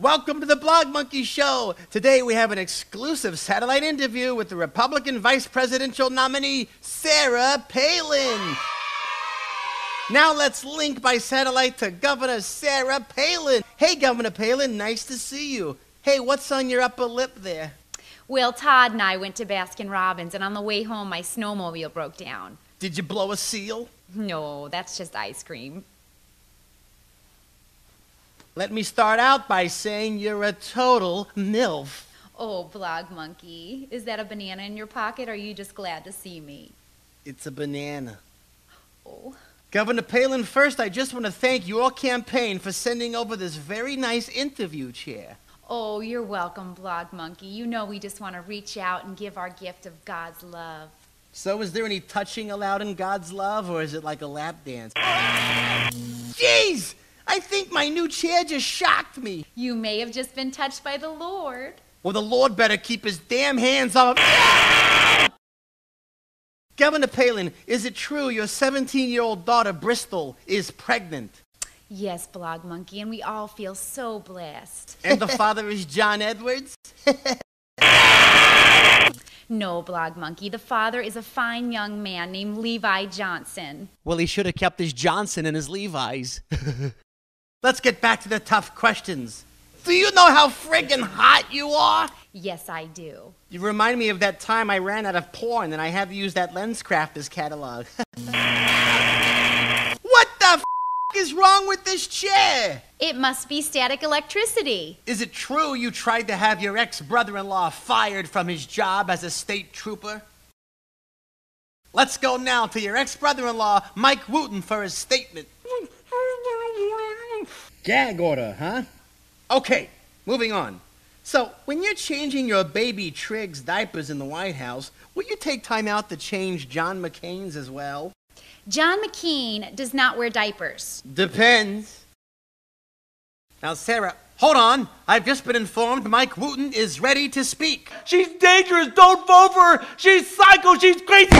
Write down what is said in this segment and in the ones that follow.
Welcome to the Blog Monkey Show. Today we have an exclusive satellite interview with the Republican vice presidential nominee, Sarah Palin. Now let's link by satellite to Governor Sarah Palin. Hey, Governor Palin, nice to see you. Hey, what's on your upper lip there? Well, Todd and I went to Baskin Robbins, and on the way home, my snowmobile broke down. Did you blow a seal? No, that's just ice cream. Let me start out by saying you're a total MILF. Oh, Blog Monkey, is that a banana in your pocket, or are you just glad to see me? It's a banana. Oh. Governor Palin, first, I just want to thank your campaign for sending over this very nice interview chair. Oh, you're welcome, Blog Monkey. You know we just want to reach out and give our gift of God's love. So, is there any touching allowed in God's love, or is it like a lap dance? I think my new chair just shocked me. You may have just been touched by the Lord. Well, the Lord better keep his damn hands off of Governor Palin, is it true your 17 year old daughter, Bristol, is pregnant? Yes, Blog Monkey, and we all feel so blessed. And the father is John Edwards? no, Blog Monkey. The father is a fine young man named Levi Johnson. Well, he should have kept his Johnson in his Levi's. Let's get back to the tough questions. Do you know how friggin' hot you are? Yes, I do. You remind me of that time I ran out of porn and I had to use that LensCrafters catalog. what the f is wrong with this chair? It must be static electricity. Is it true you tried to have your ex brother in law fired from his job as a state trooper? Let's go now to your ex brother in law, Mike Wooten, for his statement. Gag order, huh? Okay, moving on. So, when you're changing your baby Trig's diapers in the White House, will you take time out to change John McCain's as well? John McCain does not wear diapers. Depends. Now, Sarah, hold on. I've just been informed Mike Wooten is ready to speak. She's dangerous. Don't vote for her. She's psycho. She's crazy.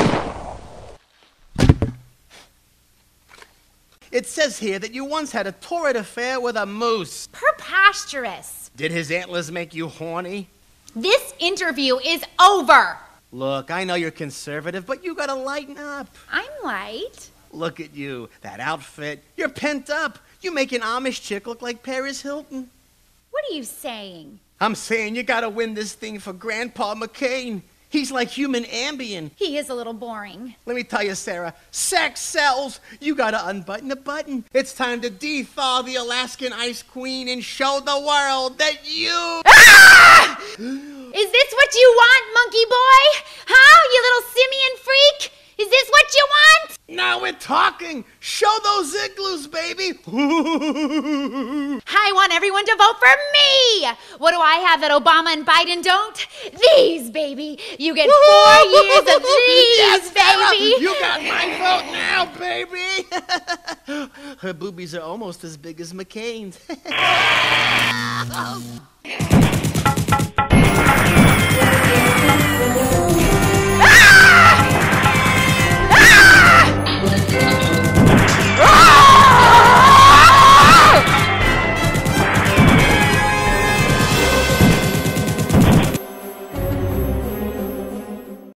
It says here that you once had a torrid affair with a moose. Preposterous. Did his antlers make you horny? This interview is over. Look, I know you're conservative, but you gotta lighten up. I'm light. Look at you, that outfit. You're pent up. You make an Amish chick look like Paris Hilton. What are you saying? I'm saying you gotta win this thing for Grandpa McCain. He's like human Ambien. He is a little boring. Let me tell you, Sarah, sex sells. You gotta unbutton the button. It's time to dethaw the Alaskan Ice Queen and show the world that you. Ah! Is this what you want, monkey boy? Huh, you little simian freak? Is this what you want? Talking. Show those igloos, baby. I want everyone to vote for me. What do I have that Obama and Biden don't? These, baby. You get four years of these, yes, baby. Sarah, you got my vote now, baby. Her boobies are almost as big as McCain's. Oh.